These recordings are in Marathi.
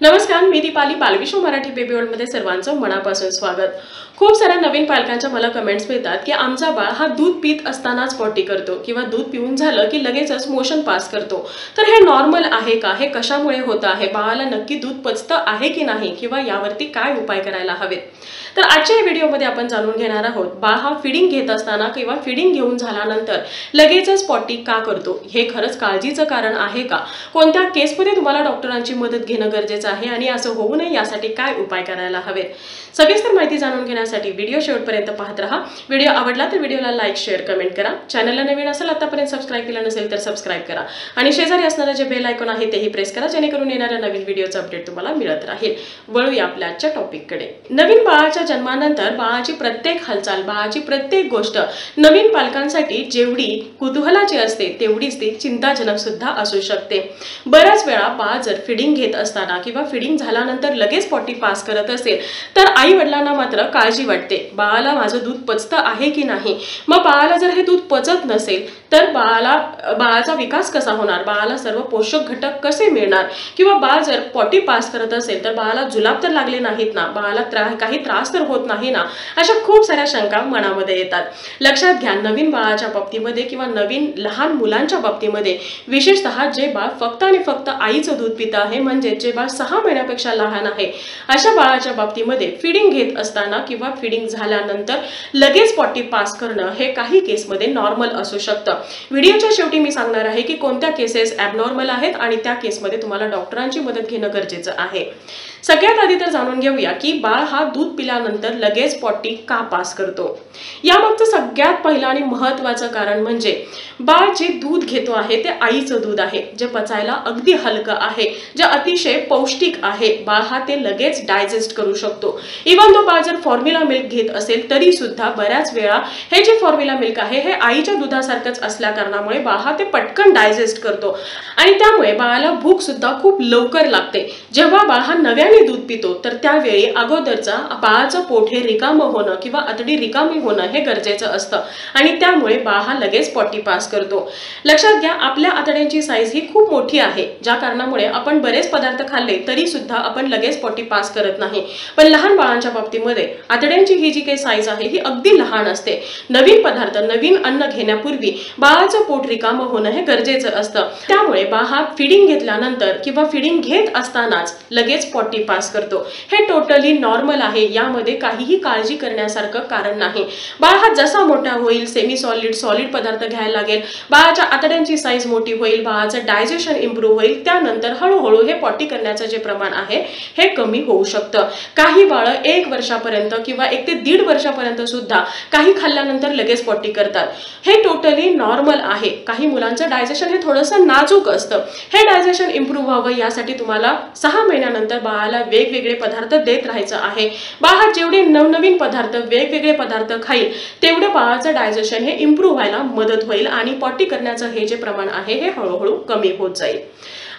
नमस्कार मी दीपाली बालविश्व मराठी बेबी वर्ल्डमध्ये सर्वांचं मनापासून स्वागत. खूप साऱ्या नवीन पालकांच्या मला कमेंट्स मिळतात की आमचा बाळ हा दूध पित असतानाच पॉटी करतो किंवा दूध पिऊन झालं की लगेचच मोशन पास करतो. तर हे नॉर्मल आहे का? हे कशामुळे होतं आहे? बाळाला नक्की दूध पचतं आहे की नाही? किंवा यावरती काय उपाय करायला हवेत? तर आजच्या व्हिडिओमध्ये आपण जाणून घेणार आहोत बाळ हा फिडिंग घेत असताना किंवा फिडिंग घेऊन झाल्यानंतर लगेचच पॉटी का करतो? हे खरंच काळजीचं कारण आहे का? कोणत्या केसमध्ये तुम्हाला डॉक्टरांची मदत घेणं गरजेचं आहे आणि असं होऊ नये यासाठी काय उपाय करायला हवेत? सविस्तर माहिती जाणून घेण्यासाठी व्हिडिओ शेवटपर्यंत पाहत राहा. व्हिडिओ आवडला तर व्हिडिओला लाईक शेअर कमेंट करा. चॅनलला नवीन असेल आतापर्यंत सबस्क्राईब केलं नसेल तर सबस्क्राईब करा. आणि शेजारी असणारं जे बेल आयकॉन आहे तेही प्रेस करा जेणेकरून येणाऱ्या नवीन व्हिडिओचं अपडेट तुम्हाला मिळत राहील. वळूया आपल्या आजच्या टॉपिककडे नवीन बाळाच्या जन्मानंतर बाळाची प्रत्येक हालचाल बाळाची प्रत्येक गोष्ट नवीन पालकांसाठी जेवढी कुतूहलाची असते तेवढीच ती चिंताजनक सुद्धा असू शकते. बऱ्याच वेळा बाळ जर फिडिंग घेत असताना किंवा फिडिंग झाल्यानंतर लगेच पॉटी पास करत असेल तर आई वडिलांना मात्र काळजी वाटते. बाळाला माझं दूध पचतं आहे की नाही? मग बाळाला जर हे दूध पचत नसेल तर बाळाला बाळाचा विकास कसा होणार? बाळाला सर्व पोषक घटक कसे मिळणार? किंवा बाळ जर पॉटी पास करत असेल तर बाळाला जुलाब तर लागले नाहीत ना? बाळाला त्रा काही त्रास तर होत नाही ना? अशा खूप साऱ्या शंका मनामध्ये येतात. लक्षात घ्या नवीन बाळाच्या बाबतीमध्ये किंवा नवीन लहान मुलांच्या बाबतीमध्ये विशेषतः जे बाळ फक्त आणि फक्त आईचं दूध पितं आहे म्हणजे जे बाळ सहा महिन्यापेक्षा लहान आहे अशा बाळाच्या बाबतीमध्ये फिडिंग घेत असताना किंवा फिडिंग झाल्यानंतर लगेच पॉटी पास करणं हे काही केसमध्ये नॉर्मल असू शकतं. व्हिडिओच्या शेवटी मी सांगणार आहे की कोणत्या केसेस ॲबनॉर्मल आहेत आणि त्या केसमध्ये तुम्हाला डॉक्टरांची मदत घेणं गरजेचं आहे. सगळ्यात आधी तर जाणून घेऊया की बाळ हा दूध पिल्यानंतर लगेच पॉटी का पास करतो. यामागचं सगळ्यात पहिलं आणि महत्वाचं कारण म्हणजे बाळ जे दूध घेतो आहे ते आईचं दूध आहे जे पचायला अगदी हलकं आहे जे अतिशय पौष्टिक आहे बाळ हा ते लगेच डायजेस्ट करू शकतो. इवन तो बाळ जर फॉर्म्युला मिल्क घेत असेल तरी सुद्धा बऱ्याच वेळा हे जे फॉर्म्युला मिल्क आहे हे आईच्या दुधासारखंच असल्या कारणामुळे बाळ हा ते पटकन डायजेस्ट करतो. आणि त्यामुळे बाळाला भूक सुद्धा खूप लवकर लागते. जेव्हा बाळ हा नव्याने दूध पितो तर त्यावेळी अगोदरचा बाळाचं पोट हे रिकामं होणं किंवा अतडी रिकामी होणं हे गरजेचं असतं. आणि त्यामुळे बाळ हा लगेच पॉटी पास करतो. लक्षात घ्या आपल्या आतड्यांची साईज ही खूप मोठी आहे ज्या कारणामुळे आपण बरेच पदार्थ खाल्ले तरी सुद्धा आपण लगेच पॉटी पास करत नाही. पण लहान बाळांच्या बाबतीमध्ये आतड्यांची ही जी काही साईज आहे ही अगदी लहान असते. नवीन पदार्थ नवीन अन्न घेण्यापूर्वी बाळाचं पोट रिकामं होणं हे गरजेचं असतं. त्यामुळे बाळ हा फिडिंग घेतल्यानंतर किंवा फिडिंग घेत असतानाच लगेच पॉटी पास करतो. हे टोटली नॉर्मल आहे. यामध्ये काहीही काळजी करण्यासारखं कारण नाही. बाळ हा जसा मोठा होईल सेमी सॉलिड सॉलिड पदार्थ घ्यायला लागेल. बाळाच्या आतड्यांची साईज मोठी होईल बाळाचं डायजेशन इम्प्रूव्ह होईल. त्यानंतर हळूहळू हे पॉटी करण्याचं जे प्रमाण आहे हे कमी होऊ शकतं. काही बाळं एक वर्षापर्यंत किंवा एक ते दीड वर्षापर्यंत सुद्धा काही खाल्ल्यानंतर लगेच पॉटी करतात. हे टोटली नॉर्मल आहे. काही मुलांचं डायजेशन हे थोडंसं नाजूक असतं. हे डायजेशन इम्प्रूव्ह व्हावं यासाठी तुम्हाला सहा महिन्यानंतर बाळाला वेगवेगळे पदार्थ देत राहायचं आहे. बाळ जेवढे नवनवीन पदार्थ वेगवेगळे पदार्थ खाईल तेवढं बाळाचं डायजेशन हे इम्प्रूव्ह व्हायला मदत होईल आणि पॉटी करण्याचं हे जे प्रमाण आहे हे हळूहळू कमी होत जाईल.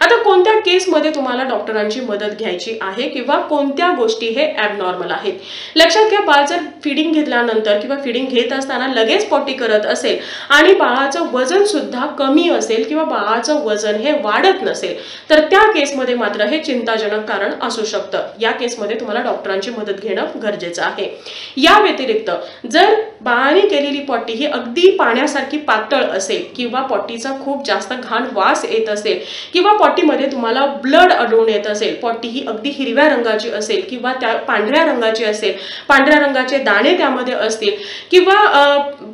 आता कोणत्या केसमध्ये तुम्हाला डॉक्टरांची मदत घ्यायची आहे किंवा कोणत्या गोष्टी हे ॲबनॉर्मल आहेत? लक्षात घ्या बाळ जर फिडिंग घेतल्यानंतर किंवा फिडिंग घेत असताना लगेच पॉटी करत असेल आणि बाळाचं वजन सुद्धा कमी असेल किंवा बाळाचं वजन हे वाढत नसेल तर त्या केसमध्ये मात्र हे चिंताजनक कारण असू शकतं. या केसमध्ये तुम्हाला डॉक्टरांची मदत घेणं गरजेचं आहे. या व्यतिरिक्त जर बाळाने केलेली पॉटी ही अगदी पाण्यासारखी पातळ असेल किंवा पॉटीचा खूप जास्त घाण वास येत असेल किंवा पॉटीमध्ये तुम्हाला ब्लड आढळून येत असेल पॉटी ही अगदी हिरव्या रंगाची असेल किंवा त्या पांढऱ्या रंगाची असेल पांढऱ्या रंगाचे दाणे त्यामध्ये असतील किंवा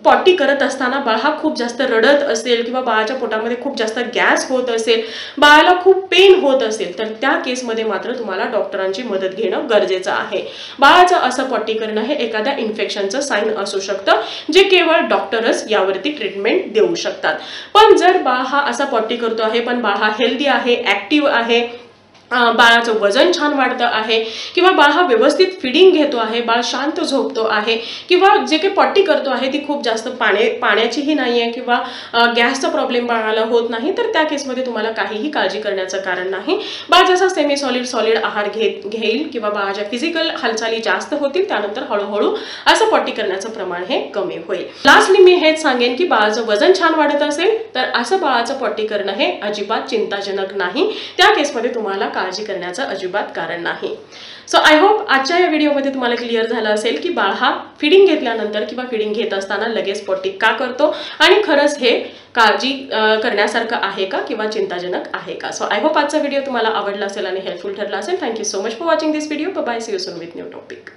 पॉटी करत असताना बाळ हा खूप जास्त रडत असेल किंवा बाळाच्या पोटामध्ये खूप जास्त गॅस होत असेल बाळाला खूप पेन होत असेल तर त्या केसमध्ये मात्र तुम्हाला डॉक्टरांची मदत घेणं गरजेचं आहे. बाळाचं असं पॉटी करणं हे एखाद्या इन्फेक्शनचं साईन असू शकतं जे केवळ डॉक्टरच यावरती ट्रीटमेंट देऊ शकतात. पण जर बाळ हा असा पॉटी करतो आहे पण बाळ हा हेल्दी आहे ऍक्टिव्ह आहे. बाळाचं वजन छान वाढतं आहे किंवा बाळ हा व्यवस्थित फिडिंग घेतो आहे बाळ शांत झोपतो आहे किंवा जे काही पॉटी करतो आहे ती खूप जास्त पाणी पाण्याचीही नाही आहे किंवा गॅसचा प्रॉब्लेम बाळाला होत नाही तर त्या केसमध्ये तुम्हाला काहीही काळजी करण्याचं कारण नाही. बाळ जसा सेमी सॉलिड सॉलिड आहार घेत घेईल किंवा बाळाच्या फिजिकल हालचाली जास्त होतील त्यानंतर हळूहळू असं पट्टी करण्याचं प्रमाण हे कमी होईल. लास्टली मी हेच सांगेन की बाळाचं वजन छान वाढत असेल तर असं बाळाचं पट्टी करणं हे अजिबात चिंताजनक नाही. त्या केसमध्ये तुम्हाला काळजी करण्याचं अजिबात कारण नाही. सो आय होप आजच्या या व्हिडिओमध्ये तुम्हाला क्लिअर झालं असेल की बाळ हा फिडिंग घेतल्यानंतर किंवा फिडिंग घेत असताना लगेच पॉटी का करतो? आणि खरंच हे काळजी करण्यासारखं आहे का किंवा चिंताजनक आहे का? सो आय होप आजचा व्हिडिओ तुम्हाला आवडला असेल आणि हेल्पफुल ठरला असेल. Thank you so much for watching this video bye see you soon with new topic